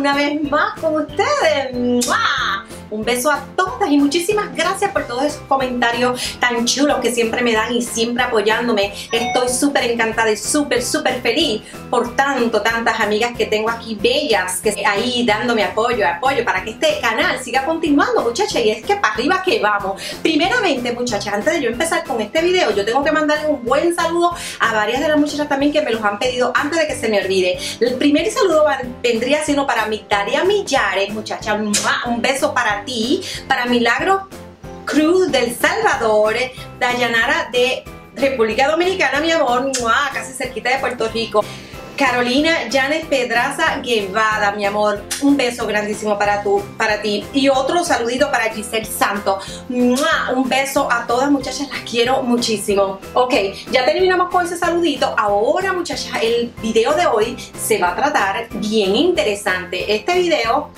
una vez más con ustedes. Un beso a todas y muchísimas gracias por todos esos comentarios tan chulos que siempre me dan y siempre apoyándome. Estoy súper encantada y súper, súper feliz por tanto, tantas amigas que tengo aquí bellas, que ahí dándome apoyo, apoyo para que este canal siga continuando, muchachas. Y es que para arriba que vamos. Primeramente, muchachas, antes de yo empezar con este video, yo tengo que mandarle un buen saludo a varias de las muchachas también que me los han pedido antes de que se me olvide. El primer saludo vendría siendo para Migdalia Millares, muchacha. Un beso para ti, para Milagro Cruz del Salvador, Dayanara de República Dominicana, mi amor, casi cerquita de Puerto Rico. Carolina Janet Pedraza Guevada, mi amor, un beso grandísimo para, tú, para ti. Y otro saludito para Giselle Santo. Un beso a todas muchachas, las quiero muchísimo. Ok, ya terminamos con ese saludito. Ahora muchachas, el video de hoy se va a tratar bien interesante. Este video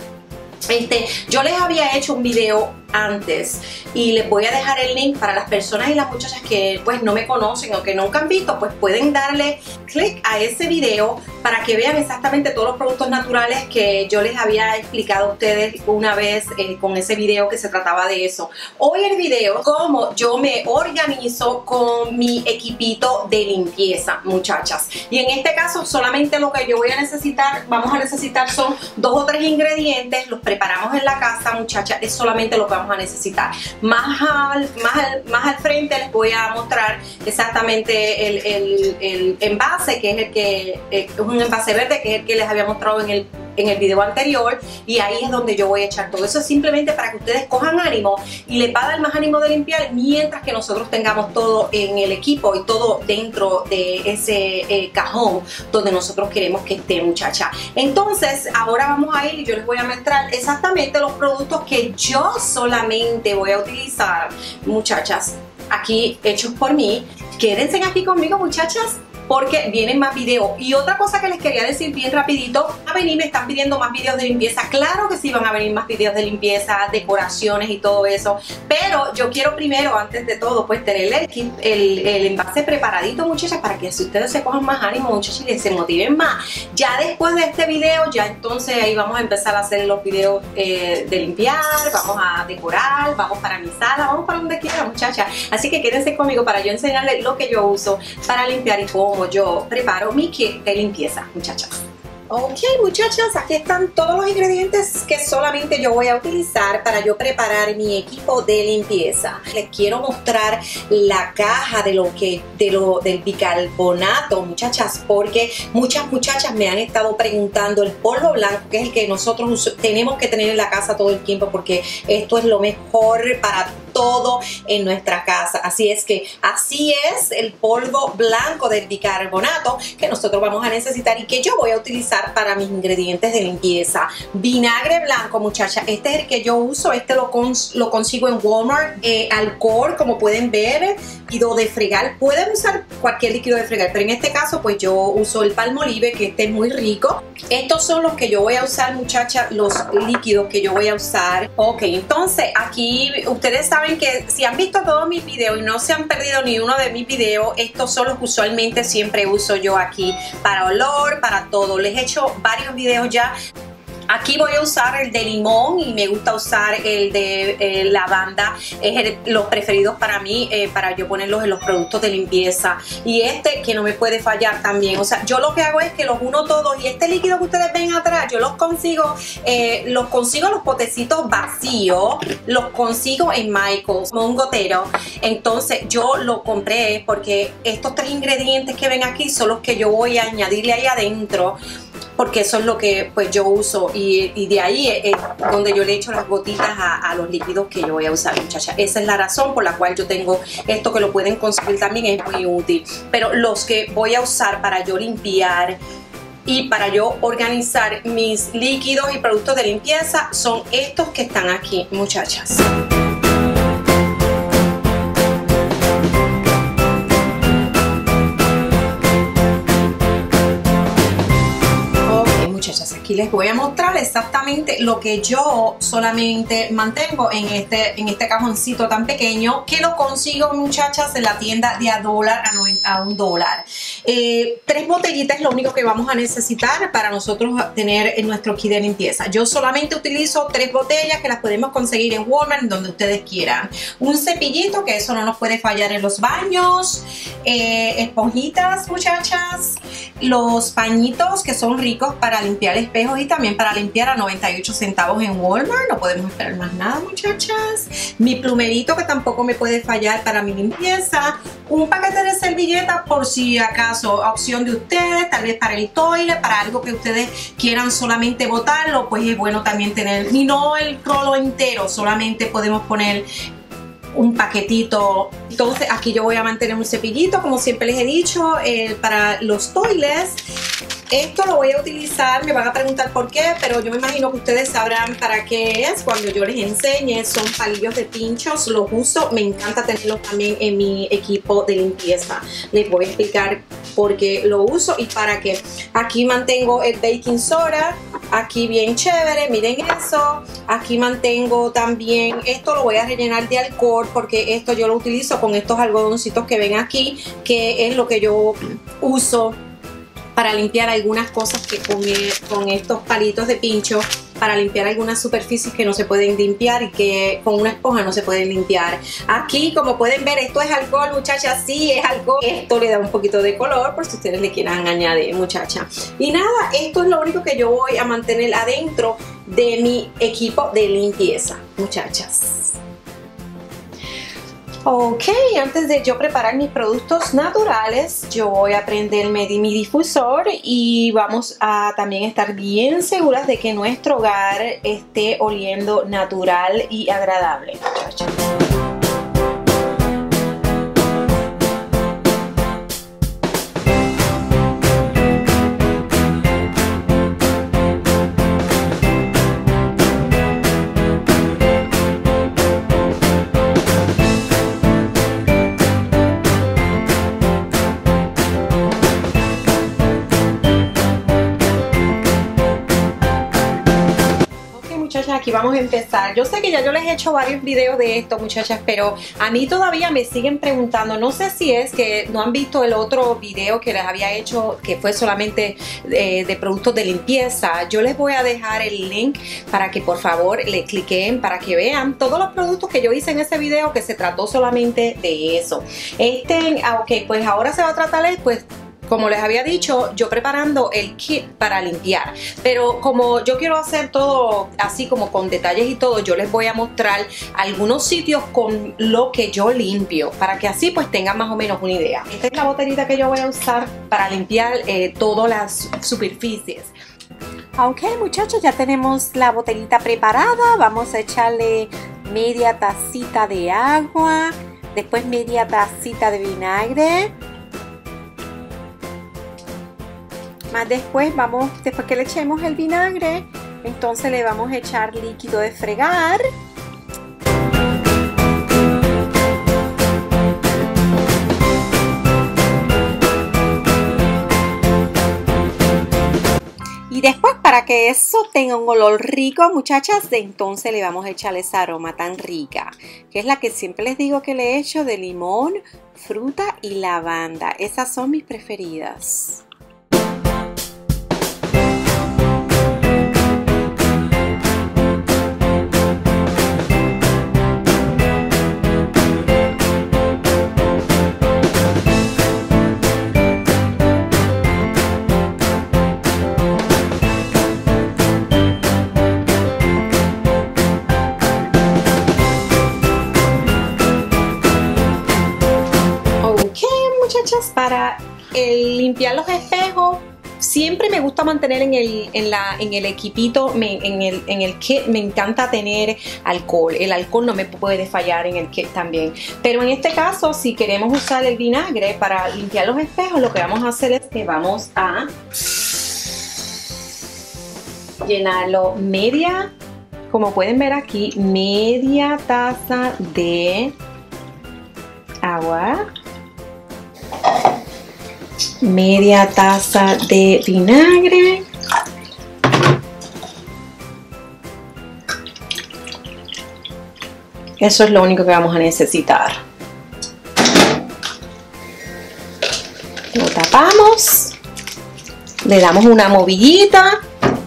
este, yo les había hecho un video antes. Y les voy a dejar el link para las personas y las muchachas que pues no me conocen o que nunca han visto pues pueden darle clic a ese video para que vean exactamente todos los productos naturales que yo les había explicado a ustedes una vez eh, con ese video que se trataba de eso. Hoy el video cómo yo me organizo con mi equipito de limpieza muchachas. Y en este caso solamente lo que yo voy a necesitar vamos a necesitar son dos o tres ingredientes los preparamos en la casa muchachas es solamente lo que vamos a necesitar. Más al, más más al frente les voy a mostrar exactamente el, el, envase, que es el que eh, es un envase verde, que es el que les había mostrado en el en el video anterior y ahí es donde yo voy a echar todo. Eso es simplemente para que ustedes cojan ánimo y les va a dar más ánimo de limpiar mientras que nosotros tengamos todo en el equipo y todo dentro de ese eh, cajón donde nosotros queremos que esté muchacha. Entonces ahora vamos a ir y yo les voy a mostrar exactamente los productos que yo solamente voy a utilizar muchachas aquí hechos por mí. Quédense aquí conmigo muchachas porque vienen más videos. Y otra cosa que les quería decir bien rapidito, a venir me están pidiendo más videos de limpieza. Claro que sí van a venir más videos de limpieza, decoraciones y todo eso, pero yo quiero primero, antes de todo, pues tener el, envase preparadito, muchachas, para que si ustedes se cojan más ánimo, muchachas, y se motiven más. Ya después de este video, ya entonces ahí vamos a empezar a hacer los videos eh, de limpiar, vamos a decorar, vamos para mi sala, vamos para donde quiera, muchachas. Así que quédense conmigo para yo enseñarles lo que yo uso para limpiar y cómo yo preparo mi kit de limpieza, muchachas. Ok muchachas, aquí están todos los ingredientes que solamente yo voy a utilizar para yo preparar mi equipo de limpieza. Les quiero mostrar la caja de lo que de lo del bicarbonato, muchachas, porque muchas muchachas me han estado preguntando el polvo blanco, que es el que nosotros tenemos que tener en la casa todo el tiempo porque esto es lo mejor para todo en nuestra casa. Así es que así es el polvo blanco del bicarbonato que nosotros vamos a necesitar y que yo voy a utilizar para mis ingredientes de limpieza. Vinagre blanco, muchacha, este es el que yo uso, este lo, consigo en Walmart. Eh, alcohol, como pueden ver, líquido de fregar. Pueden usar cualquier líquido de fregar, pero en este caso pues yo uso el palmolive, que este es muy rico. Estos son los que yo voy a usar, muchacha, los líquidos que yo voy a usar. Ok, entonces aquí ustedes saben que si han visto todos mis videos y no se han perdido ni uno de mis videos, estos son los que usualmente siempre uso yo aquí para olor, para todo. Les he hecho varios videos ya Aquí voy a usar el de limón y me gusta usar el de eh, lavanda. Es los preferidos para mí, eh, para yo ponerlos en los productos de limpieza. Y este que no me puede fallar también. O sea, yo lo que hago es que los uno todos y este líquido que ustedes ven atrás, yo los consigo, eh, los consigo los potecitos vacíos, los consigo en Michaels, como un gotero. Entonces yo lo compré porque estos tres ingredientes que ven aquí son los que yo voy a añadirle ahí adentro porque eso es lo que pues yo uso. Y, de ahí es donde yo le echo las gotitas a, los líquidos que yo voy a usar muchacha. Esa es la razón por la cual yo tengo esto que lo pueden conseguir también es muy útil. Pero los que voy a usar para yo limpiar y para yo organizar mis líquidos y productos de limpieza son estos que están aquí muchachas les voy a mostrar exactamente lo que yo solamente mantengo en este, en este cajoncito tan pequeño que lo consigo muchachas en la tienda de a dólar a, un dólar. Eh, tres botellitas es lo único que vamos a necesitar para nosotros tener en nuestro kit de limpieza. Yo solamente utilizo tres botellas que las podemos conseguir en Walmart donde ustedes quieran. Un cepillito que eso no nos puede fallar en los baños, eh, esponjitas muchachas, los pañitos que son ricos para limpiar espejos y también para limpiar a 98 centavos en Walmart. No podemos esperar más nada, muchachas. Mi plumerito que tampoco me puede fallar para mi limpieza. Un paquete de servilletas por si acaso, opción de ustedes, tal vez para el toilet, para algo que ustedes quieran solamente botarlo, pues es bueno también tener, y no el rolo entero, solamente podemos poner un paquetito. Entonces aquí yo voy a mantener un cepillito, como siempre les he dicho, eh, para los toilets. Esto lo voy a utilizar, me van a preguntar por qué, pero yo me imagino que ustedes sabrán para qué es cuando yo les enseñe. Son palillos de pinchos, los uso, me encanta tenerlos también en mi equipo de limpieza. Les voy a explicar por qué lo uso y para qué. Aquí mantengo el baking soda, aquí bien chévere, miren eso. Aquí mantengo también, esto lo voy a rellenar de alcohol porque esto yo lo utilizo con estos algodoncitos que ven aquí, que es lo que yo uso para limpiar algunas cosas que con, con estos palitos de pincho para limpiar algunas superficies que no se pueden limpiar y que con una esponja no se pueden limpiar. Aquí, como pueden ver, esto es alcohol, muchachas, sí es alcohol. Esto le da un poquito de color por si ustedes le quieran añadir, muchacha. Y nada, esto es lo único que yo voy a mantener adentro de mi equipo de limpieza, muchachas. Ok, antes de yo preparar mis productos naturales, yo voy a prenderme mi difusor y vamos a también estar bien seguras de que nuestro hogar esté oliendo natural y agradable, aquí vamos a empezar. Yo sé que ya yo les he hecho varios videos de esto, muchachas, pero a mí todavía me siguen preguntando. No sé si es que no han visto el otro video que les había hecho, que fue solamente eh, de productos de limpieza. Yo les voy a dejar el link para que por favor le cliquen para que vean todos los productos que yo hice en ese video que se trató solamente de eso. Este, ah, ok, pues ahora se va a tratar pues como les había dicho, yo preparando el kit para limpiar. Pero como yo quiero hacer todo así como con detalles y todo, yo les voy a mostrar algunos sitios con lo que yo limpio, para que así pues tengan más o menos una idea. Esta es la botellita que yo voy a usar para limpiar eh, todas las superficies. Ok muchachos, ya tenemos la botellita preparada. Vamos a echarle media tacita de agua, después media tacita de vinagre Más después vamos, después que le echemos el vinagre, entonces le vamos a echar líquido de fregar. Y después para que eso tenga un olor rico, muchachas, de entonces le vamos a echar esa aroma tan rica, que es la que siempre les digo que le echo de limón, fruta y lavanda. Esas son mis preferidas. Para limpiar los espejos, siempre me gusta mantener en el, en la, en el equipito, en, el, en el kit, me encanta tener alcohol. El alcohol no me puede fallar en el kit también. Pero en este caso, si queremos usar el vinagre para limpiar los espejos, lo que vamos a hacer es que vamos a llenarlo media, como pueden ver aquí, media taza de agua media taza de vinagre. Eso es lo único que vamos a necesitar. Lo tapamos. Le damos una movillita.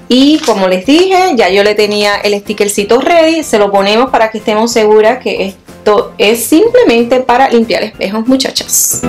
Y como les dije, ya yo le tenía el stickercito ready. Se lo ponemos para que estemos seguras que esto es simplemente para limpiar espejos, muchachas.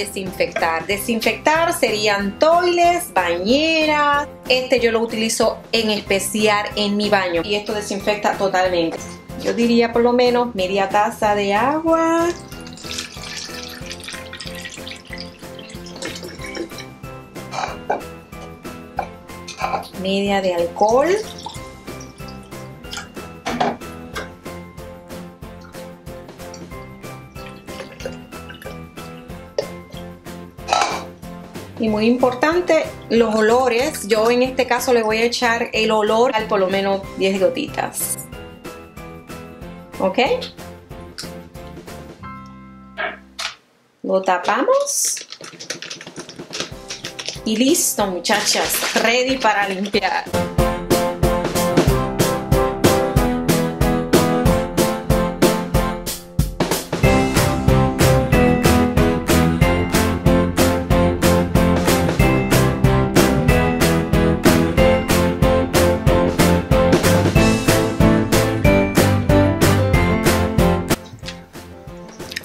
Desinfectar. Desinfectar serían toiles, bañeras. Este yo lo utilizo en especial en mi baño y esto desinfecta totalmente. Yo diría por lo menos media taza de agua. Media de alcohol. Y muy importante, los olores. Yo en este caso le voy a echar el olor al por lo menos 10 gotitas. ¿Ok? Lo tapamos. Y listo, muchachas. Ready para limpiar.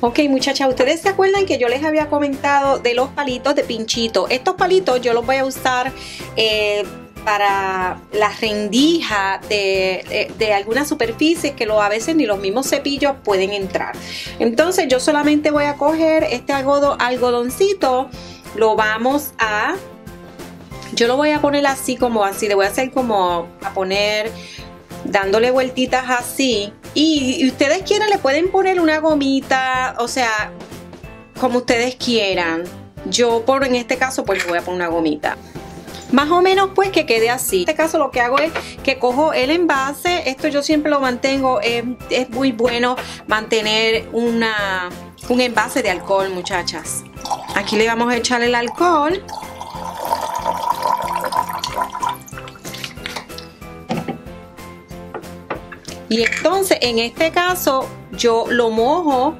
Ok muchachas, ¿ustedes se acuerdan que yo les había comentado de los palitos de pinchito? Estos palitos yo los voy a usar eh, para la rendija de, de, algunas superficies que lo, a veces ni los mismos cepillos pueden entrar. Entonces yo solamente voy a coger este algodoncito, lo vamos a... Yo lo voy a poner así como así, le voy a hacer como a poner dándole vueltitas así. Y, ustedes quieren, le pueden poner una gomita, o sea, como ustedes quieran. Yo por en este caso pues voy a poner una gomita. Más o menos pues que quede así. En este caso lo que hago es que cojo el envase. Esto yo siempre lo mantengo. Es, es muy bueno mantener una, un envase de alcohol muchachas. Aquí le vamos a echar el alcohol. Y entonces en este caso yo lo mojo.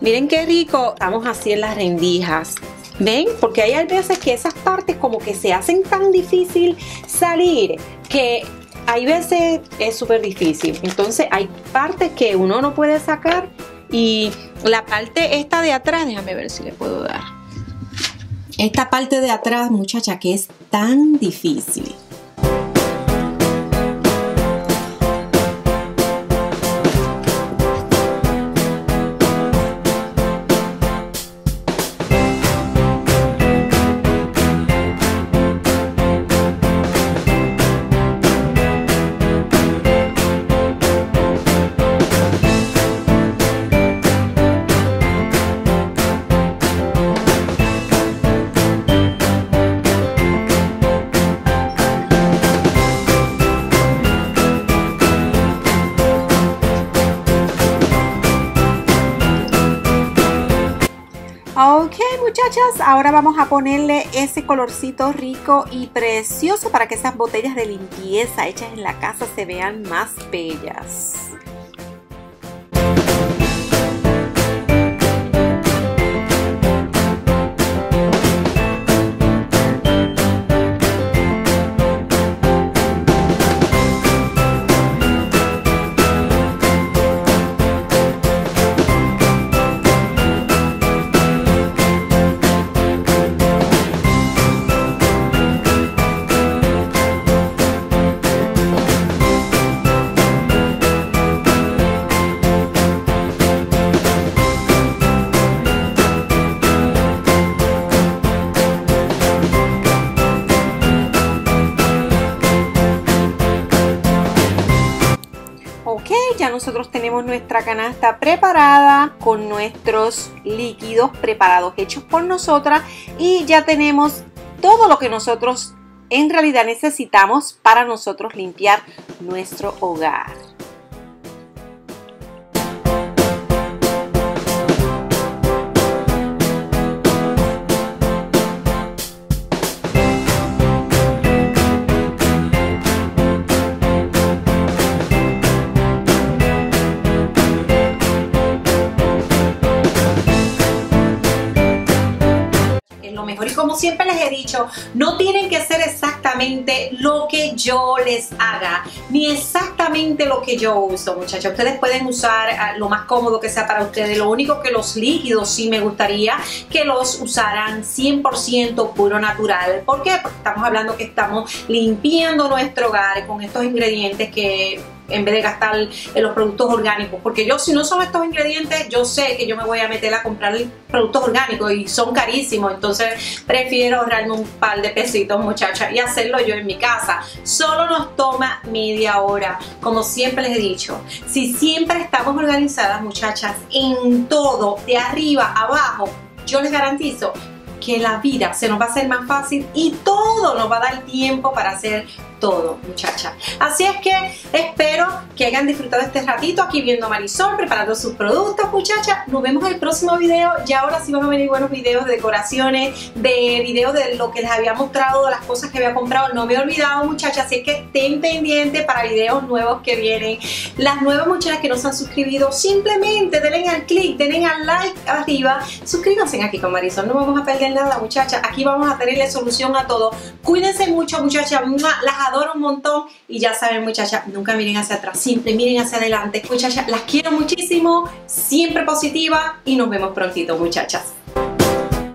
Miren qué rico. Estamos así las rendijas. ¿Ven? Porque hay veces que esas partes como que se hacen tan difícil salir que hay veces es súper difícil. Entonces hay partes que uno no puede sacar y la parte esta de atrás, déjame ver si le puedo dar. Esta parte de atrás, muchacha, que es tan difícil. Ahora vamos a ponerle ese colorcito rico y precioso para que esas botellas de limpieza hechas en la casa se vean más bellas. Nosotros tenemos nuestra canasta preparada con nuestros líquidos preparados hechos por nosotras y ya tenemos todo lo que nosotros en realidad necesitamos para nosotros limpiar nuestro hogar. Como siempre les he dicho, no tienen que ser exactamente lo que yo les haga, ni exactamente lo que yo uso, muchachos. Ustedes pueden usar ah, lo más cómodo que sea para ustedes. Lo único que los líquidos sí me gustaría que los usaran 100% puro natural. ¿Por qué? Porque estamos hablando que estamos limpiando nuestro hogar con estos ingredientes que en vez de gastar en los productos orgánicos. Porque yo, si no son estos ingredientes, yo sé que yo me voy a meter a comprar productos orgánicos y son carísimos. Entonces prefiero ahorrarme un par de pesitos, muchachas, y hacerlo yo en mi casa. Solo nos toma media hora. Como siempre les he dicho, si siempre estamos organizadas, muchachas, en todo, de arriba abajo, yo les garantizo que la vida se nos va a hacer más fácil y todo nos va a dar tiempo para hacer todo, muchachas. Así es que espero que hayan disfrutado este ratito aquí viendo Marisol preparando sus productos, muchachas. Nos vemos en el próximo video. Y ahora sí van a venir buenos videos de decoraciones, de videos de lo que les había mostrado, de las cosas que había comprado. No me he olvidado, muchachas, así es que estén pendientes para videos nuevos que vienen. Las nuevas muchachas que no se han suscribido, simplemente denle al clic, denle al like arriba. Suscríbanse aquí con Marisol, no vamos a perder nada, muchachas. Aquí vamos a tenerle solución a todo. Cuídense mucho, muchachas. Las adoro un montón y ya saben muchachas, nunca miren hacia atrás, siempre miren hacia adelante. Muchachas, las quiero muchísimo, siempre positiva y nos vemos prontito muchachas.